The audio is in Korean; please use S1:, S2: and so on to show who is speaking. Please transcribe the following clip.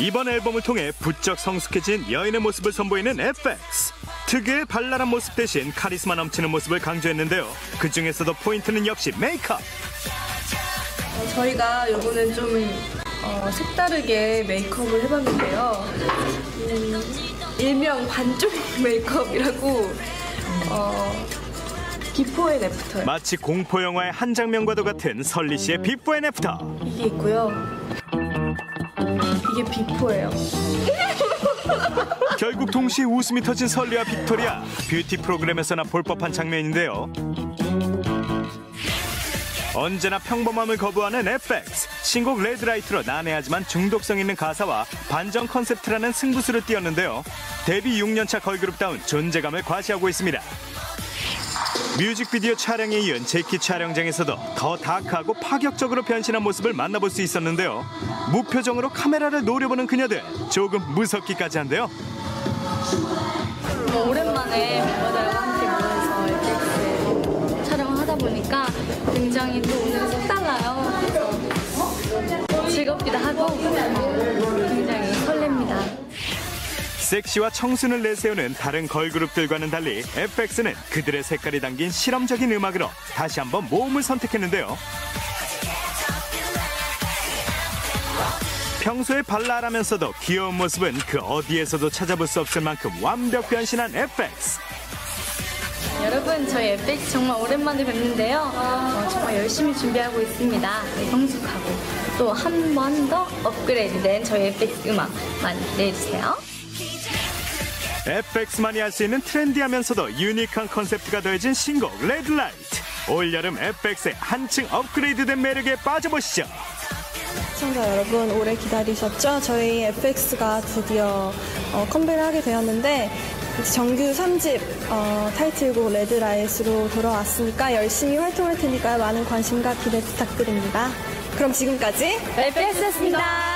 S1: 이번 앨범을 통해 부쩍 성숙해진 여인의 모습을 선보이는 FX. 특유의 발랄한 모습 대신 카리스마 넘치는 모습을 강조했는데요. 그 중에서도 포인트는 역시 메이크업.
S2: 어, 저희가 요거는 좀 어, 색다르게 메이크업을 해봤는데요. 음, 일명 반쪽 메이크업이라고 어, 비포 앤 애프터예요.
S1: 마치 공포 영화의 한 장면과도 같은 설리 씨의 before and after.
S2: 이게 있고요. 이게 비포예요.
S1: 결국 동시에 웃음이 터진 설리와 빅토리아. 뷰티 프로그램에서나 볼 법한 장면인데요. 언제나 평범함을 거부하는 FX. 신곡 Red Light로 난해하지만 중독성 있는 가사와 반전 컨셉트라는 승부수를 띄웠는데요. 데뷔 6년차 걸그룹다운 존재감을 과시하고 있습니다. 뮤직비디오 촬영에 이은 재킷 촬영장에서도 더 다크하고 파격적으로 변신한 모습을 만나볼 수 있었는데요. 무표정으로 카메라를 노려보는 그녀들 조금 무섭기까지 한데요.
S3: 뭐 오랜만에 멤버들과 함께 모여서 FX 촬영을 하다 보니까 굉장히 또 오늘은 색달라요. 즐겁기도 하고 굉장히.
S1: 섹시와 청순을 내세우는 다른 걸그룹들과는 달리 FX는 그들의 색깔이 담긴 실험적인 음악으로 다시 한번 모험을 선택했는데요. 평소에 발랄하면서도 귀여운 모습은 그 어디에서도 찾아볼 수 없을 만큼 완벽 변신한 FX.
S3: 여러분 저희 FX 정말 오랜만에 뵙는데요. 어, 정말 열심히 준비하고 있습니다. 네, 성숙하고 또 한 번 더 업그레이드된 저희 FX 음악 많이 내주세요.
S1: FX만이 할 수 있는 트렌디하면서도 유니크한 컨셉트가 더해진 신곡 Red Light. 올여름 FX의 한층 업그레이드된 매력에 빠져보시죠.
S4: 시청자 여러분 오래 기다리셨죠? 저희 FX가 드디어 어, 컴백을 하게 되었는데 정규 3집 어, 타이틀곡 Red Light로 돌아왔으니까 열심히 활동할 테니까 많은 관심과 기대 부탁드립니다. 그럼 지금까지
S3: FX였습니다.